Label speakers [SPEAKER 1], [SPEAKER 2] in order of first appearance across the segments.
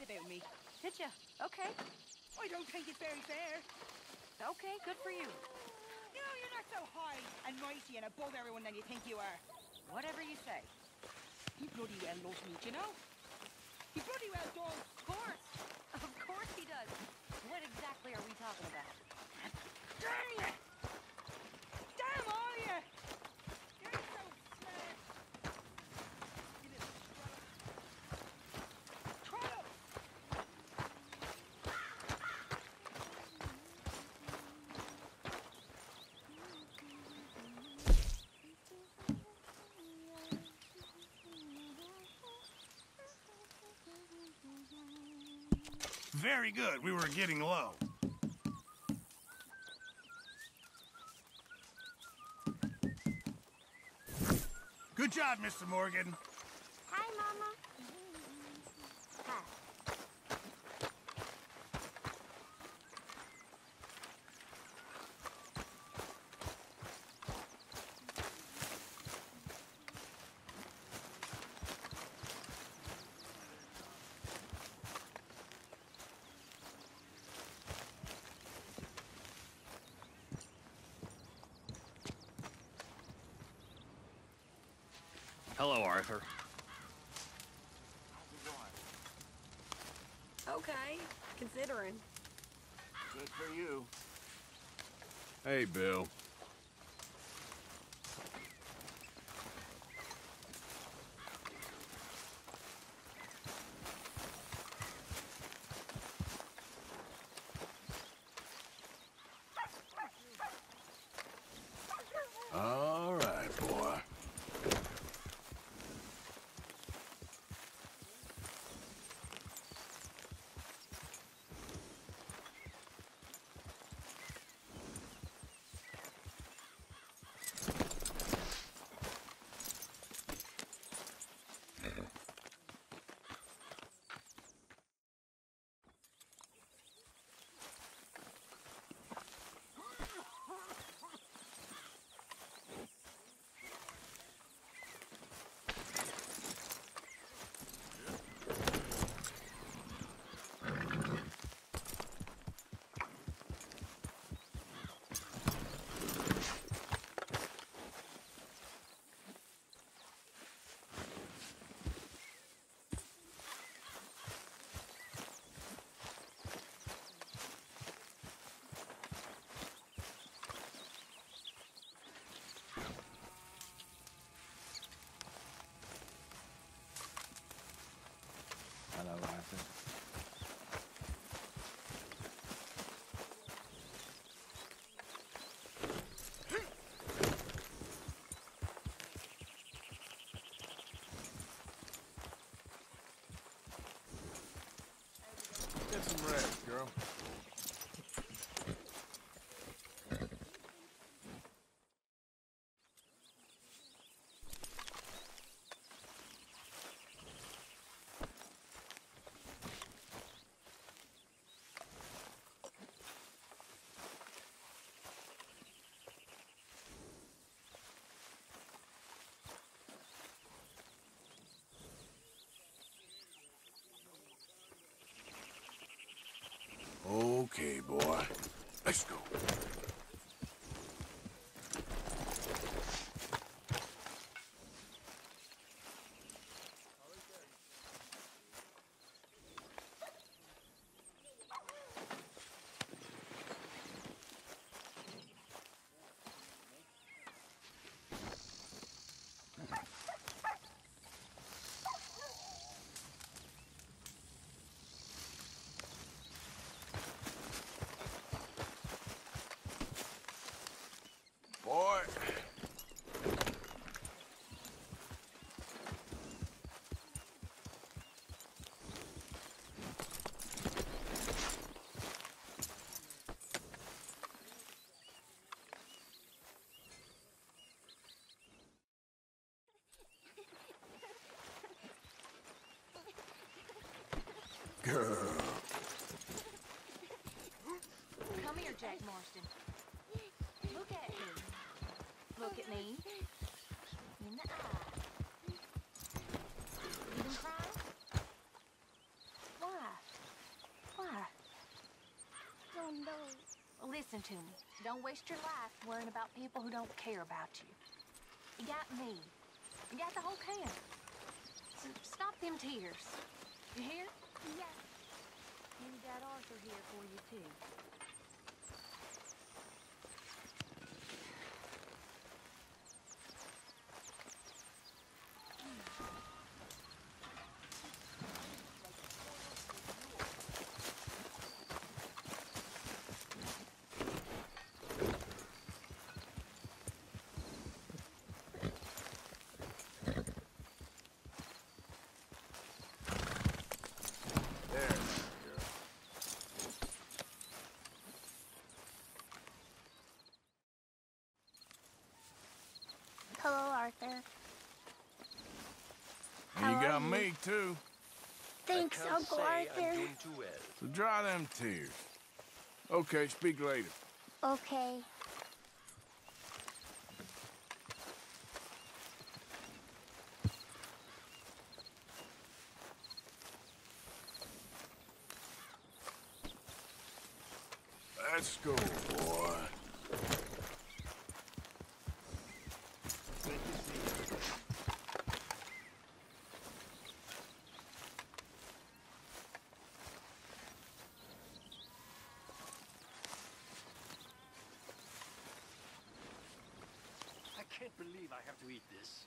[SPEAKER 1] I heard what you about me.
[SPEAKER 2] Did you? Okay.
[SPEAKER 1] I don't think it's very fair.
[SPEAKER 2] Okay, good for you.
[SPEAKER 1] You know, you're not so high and mighty and above everyone than you think you are.
[SPEAKER 2] Whatever you say.
[SPEAKER 1] He bloody well loves me, do you know? He bloody well does.
[SPEAKER 2] Of course. Of course he does. What exactly are we talking about?
[SPEAKER 1] Damn you! Damn all you! You're so smart. You little trollop. Trollop!
[SPEAKER 3] Very good. We were getting low. Good job, Mr. Morgan.
[SPEAKER 4] Hi, Mama. Hi.
[SPEAKER 5] Hello, Arthur.
[SPEAKER 2] Okay, considering.
[SPEAKER 3] Good for you.
[SPEAKER 6] Hey, Bill. All right, boy. Hello, Arthur. Okay, boy. Let's go.
[SPEAKER 2] Austin. Look at me. Look at me. In the eye. You been? Why? Why? Don't know. Listen to me. Don't waste your life worrying about people who don't care about you. You got me. You got the whole camp. So stop them tears. You hear?
[SPEAKER 4] Yes.
[SPEAKER 2] And you got Arthur here for you, too.
[SPEAKER 4] Hello, Arthur.
[SPEAKER 6] And
[SPEAKER 4] How
[SPEAKER 6] you got
[SPEAKER 4] you?
[SPEAKER 6] me, too.
[SPEAKER 4] Thanks, Uncle Arthur.
[SPEAKER 5] I'm doing too well.
[SPEAKER 6] So dry them tears. Okay, speak later.
[SPEAKER 4] Okay.
[SPEAKER 6] Let's go, boy.
[SPEAKER 5] I can't believe I have to eat this.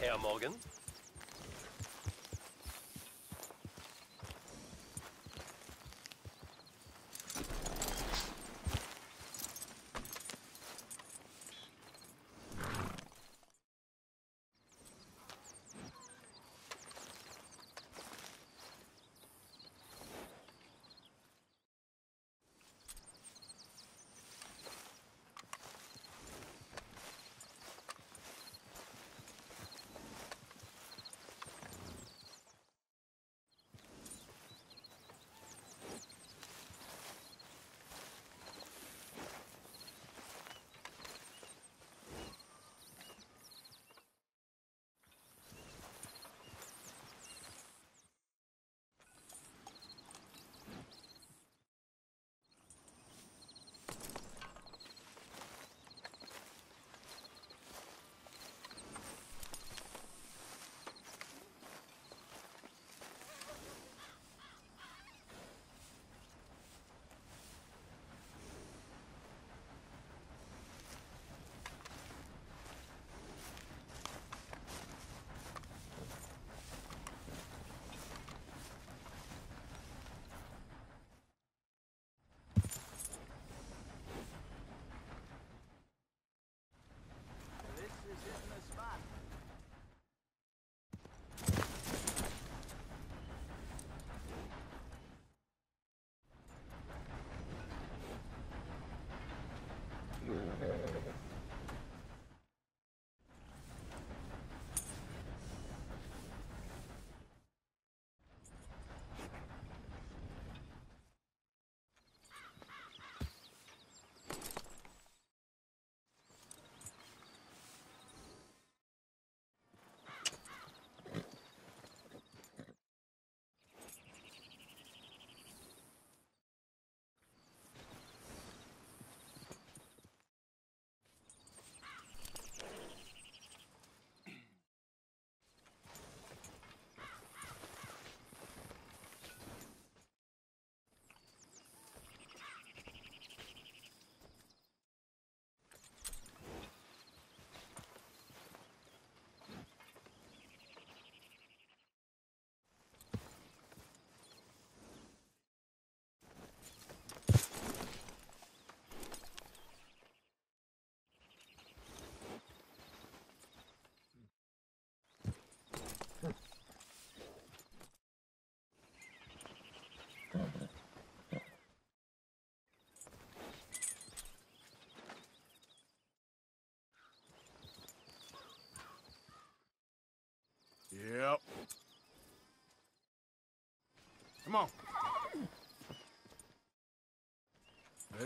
[SPEAKER 5] Herr Morgan?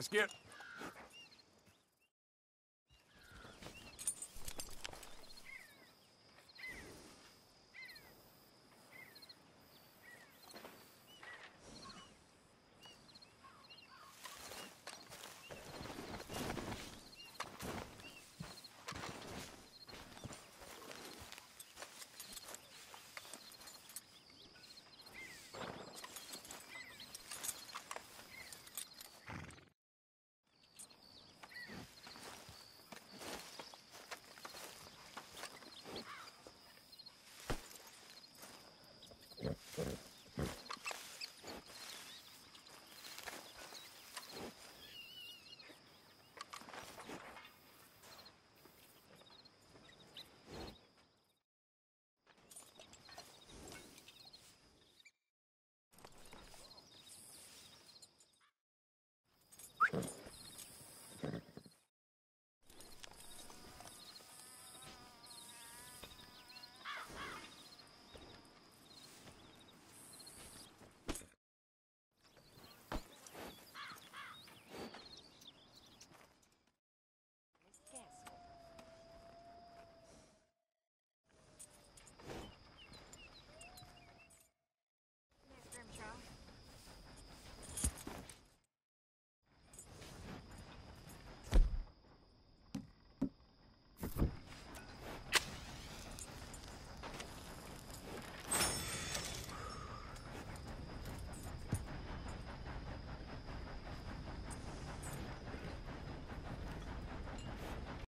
[SPEAKER 6] Let's get.